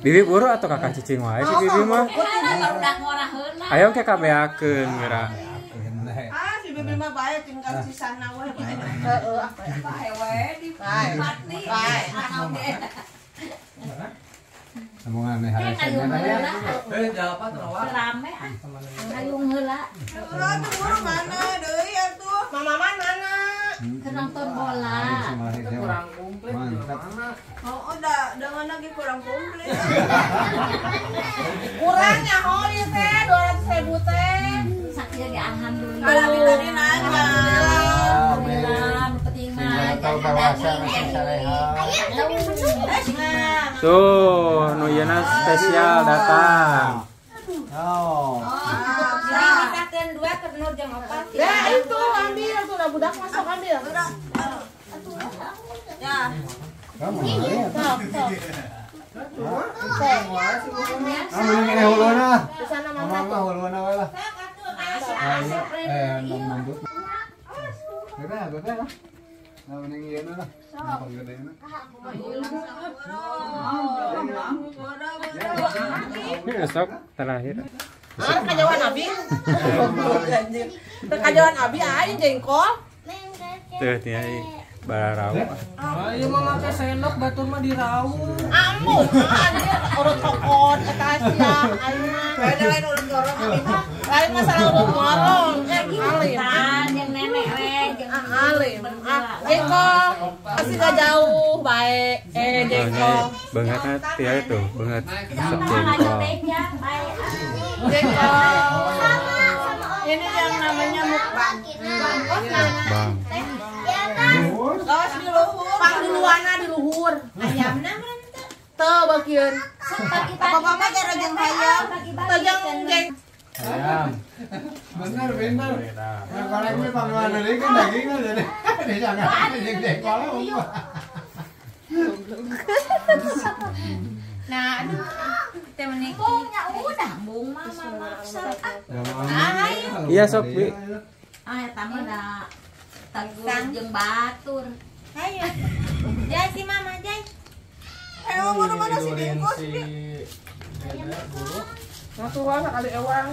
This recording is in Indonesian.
Bibi buru atau kakak cicing wae si Bibi mah. Ayo ke kabeakeun mira. Ah si Bibi mah bae tinggal cisana we. Heeh, apa we di patni. Bae. Kamu. Eh, jawab apa tuh? Rame ah. Kayu heula. Heula tuh mana? Mana? Keur nonton bola. Kurang komplit. Mantap. Oh, udah dengan lagi kurang komplit. Kurangnya oh teh 200 ribu teh. Sakit ge alhamdulillah. Kalau minta dinanya. Alhamdulillah, nu penting mah Tinggal tahu bahasa masih sareha. Tuh, nu yeuna spesial datang. Oh. Dua keur nur jeung opat. Ya itu ambil tuh udah budak masuk ambil. Ya. Kamu ya. Ah, mending kene huluna. Di sana Mama mama mah huluna we lah. Asap Eh. Gede, gede lah. Nah, mending lah. Apa gede? Ini terakhir. Ah, kajawan abi. Kajawan abi aing jengkol. Tuh, bararau. Ayo mah make sendok batur mah dirauh. Ambu, anjir urut kokon eta sia aing mah. Beda lain urut gorong abi mah. Lain masalah urut gorong, eh alim. Nenek we Ah. Ah, jengkol pasti gak jauh baik. Eh jengkol. Banget tuh, banget sok bae. Jengkol. Ini yang namanya mukbang. Bang. Tos di luhur. Pang di luana di luhur. Ayamna. Teu bagian. Apa mama gara jeung hayam. Tajang. Ayam. Bener, bener. Nah, kalau ini kan dagingnya jadi. Nah, aduh. Teh meniki. Bungnya udah bung mama maksa. Iya, sok, Bi. Ah, eta mah da tegur jeung batur. Ayo. Jai si mama, Jai. Eh, mana mana si bengkos. Si Ngasuhan sekali ewang.